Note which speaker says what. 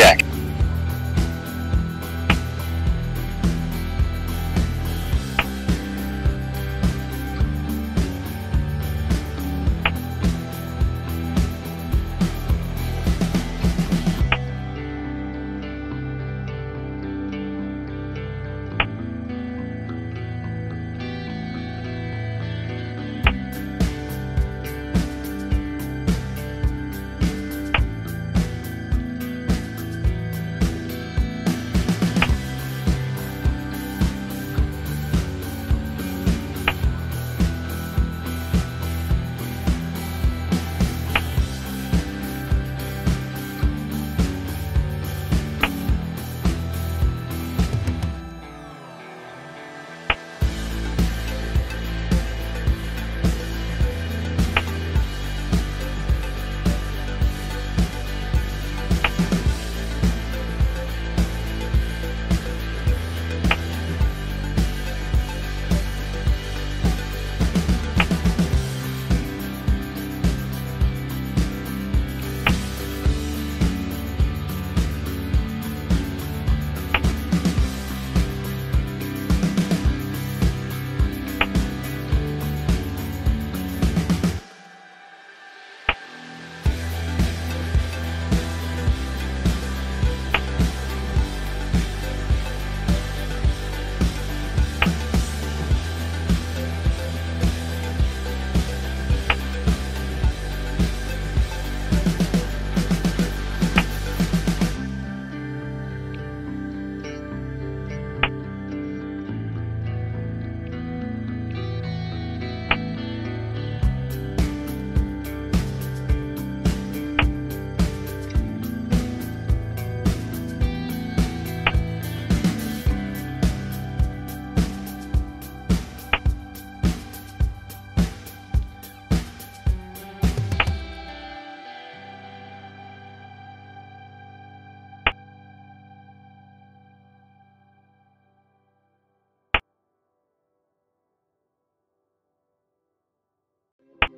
Speaker 1: Check.